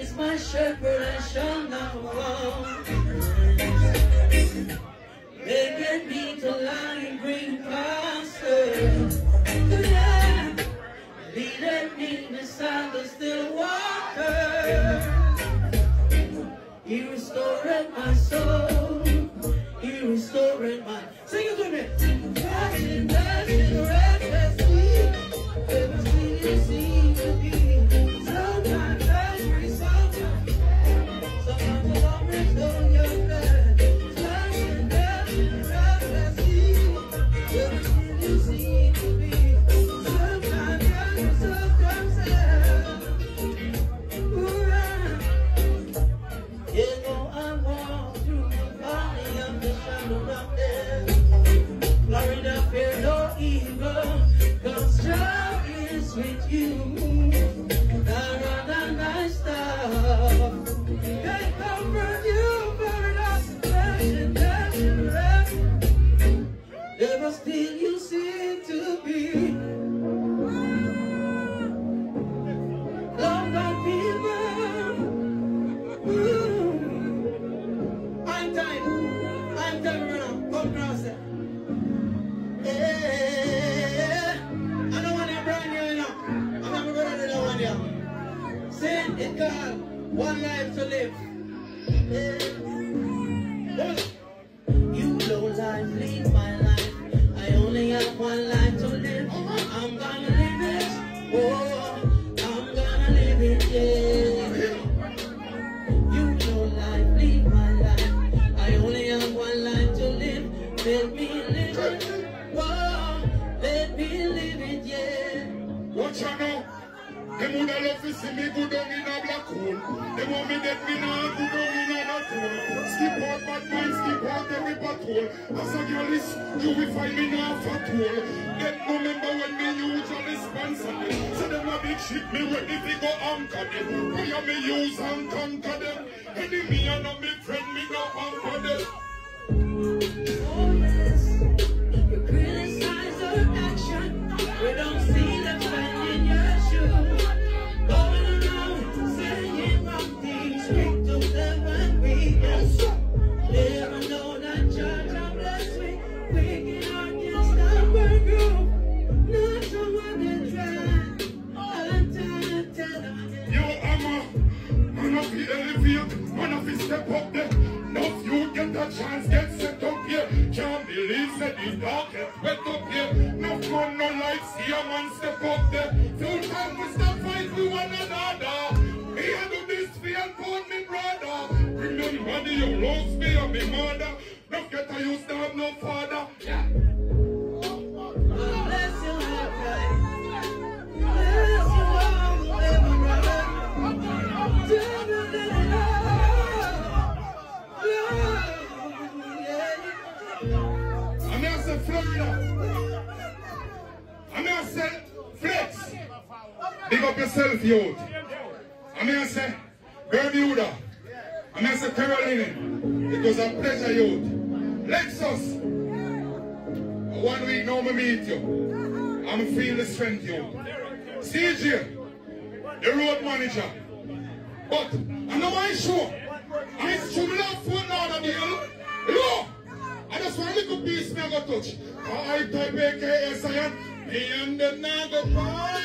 is my shepherd, I shall not want. Begging me to in green pastures. Yeah. Leading me beside the still water. He restored my you. Love to see me in a black hole. Them want me dead, me in a that hole. Skip out bad skip out every patrol. As a girl is, you will find me now fat hole. Them no remember when me usually sponsor them. So them a big shit, me go anchor them. Why me use and conquer them? Enemy and a me friend, me anchor them. Oh chance, get set up here. Can't believe that the dog get wet up here. No fun, no light, see a man step up there. Full time we stop fight with one another. I do this for and call me brother. Remember the you lost me and me mother. Don't get to have no father. Yeah. Big up yourself, youth. I'm here say Bermuda. I'm here say Carolina. It was a pleasure, youth. Lexus. One week now, me meet you. I'm feeling the strength, you. CJ, the road manager. But I'm not my sure. I'm sure me not phone now, deal. Look. I just want a little piece me I touch. I type AKA Zion. Me and go far.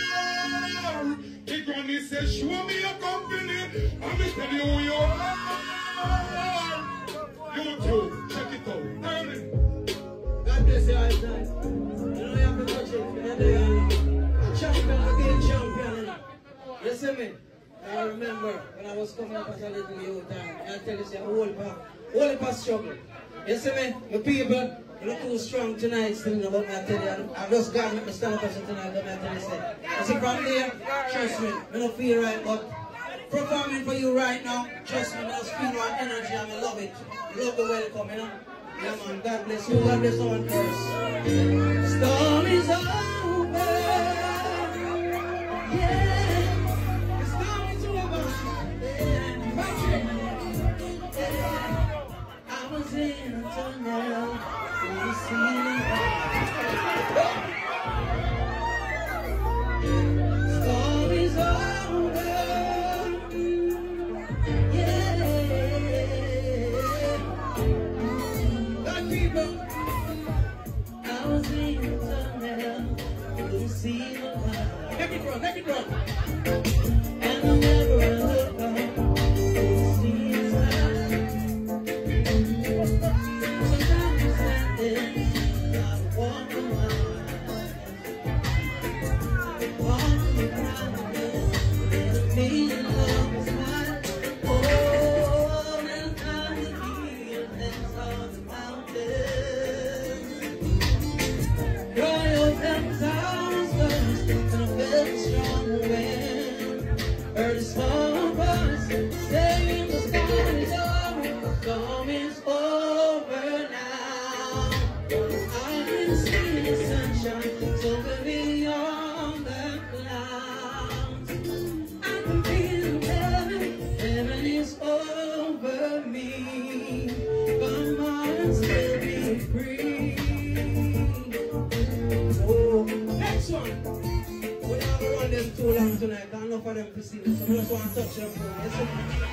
The granny says, show me your company. I'm going to tell you who you are. YouTube, check it out. Turn. God bless you all time. You know you have to touch it. And uh, champion again, champion. You see me? I remember when I was coming up as a little youth time. I tell you, say, hold back. Hold back struggle. You see me? The people, you look too strong tonight still, but me I tell you, I just got me stand up as a tonight, but me I tell you, say, you see from there, trust me, I don't feel right, but performing for you right now, trust me, I just feel one energy and I love it. Love the welcome, you know? Yeah, man, God bless you, God bless someone first. Storm is over. So we just want to